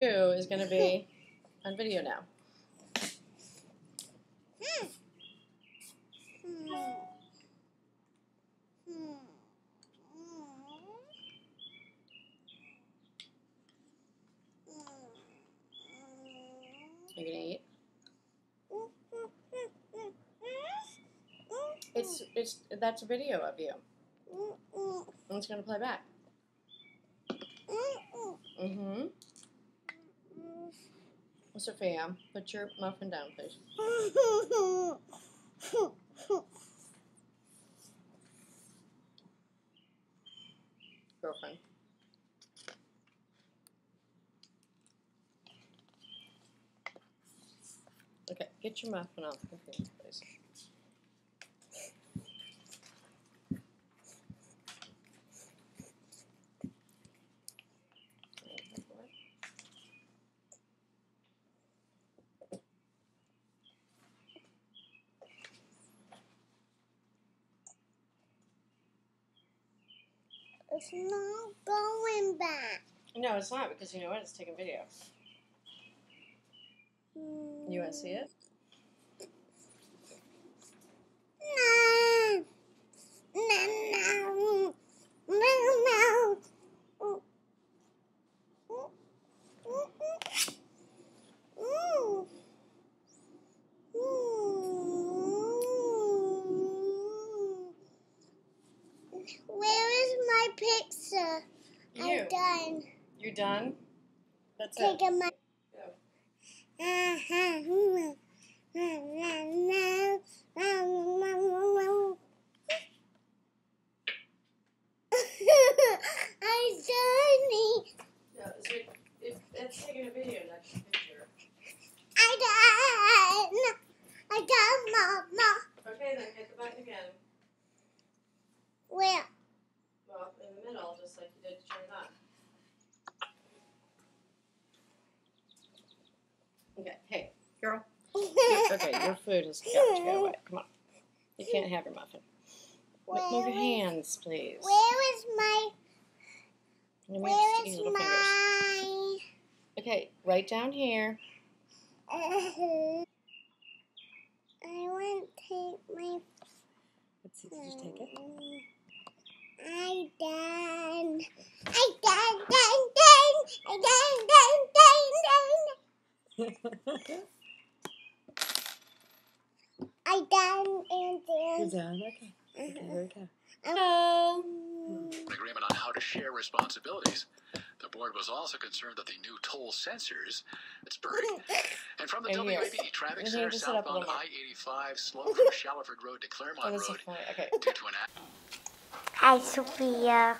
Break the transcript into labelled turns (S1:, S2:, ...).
S1: Who is going to be on video now? You gonna eat? It's it's that's a video of you. And it's gonna play back. Mm-hmm. Sofia, put your muffin down, please. Girlfriend. Okay, get your muffin off the please.
S2: It's not going back.
S1: No, it's not because you know what? It's taking video. You want to see it?
S2: No. No, no. No, no. Ooh. Ooh. Where is my pizza?
S1: You.
S2: I'm done.
S1: You're done? That's it.
S2: Taking my.
S1: Go.
S2: I'm done.
S1: No, it's, it, it, it's taking a video, not just a picture.
S2: I done. I done, Mama.
S1: Okay, then hit the button again.
S2: Where?
S1: Well, in the middle, just like you did to turn it on. Okay, hey, girl. Okay, your food has got to go away. Come on. You can't have your muffin. Mo- Move your hands, please.
S2: Where is my?
S1: You make
S2: Where is
S1: little fingers.
S2: my?
S1: Okay, right down here.
S2: I want to take my.
S1: Let's see, did you take it?
S2: I done, and
S1: You're
S2: done.
S1: done? Okay. Okay, here we go.
S2: Hello. Mm.
S3: agreement on how to share responsibilities. The board was also concerned that the new toll sensors, Pittsburgh, and from the
S1: And here.
S3: WAB traffic center
S1: just sit up a
S3: southbound. I-85 slow from Shallowford Road to
S1: Oh,
S3: Clairmont
S1: this
S3: Road.
S1: Okay.
S3: due to an accident.
S2: Hi, Sofia.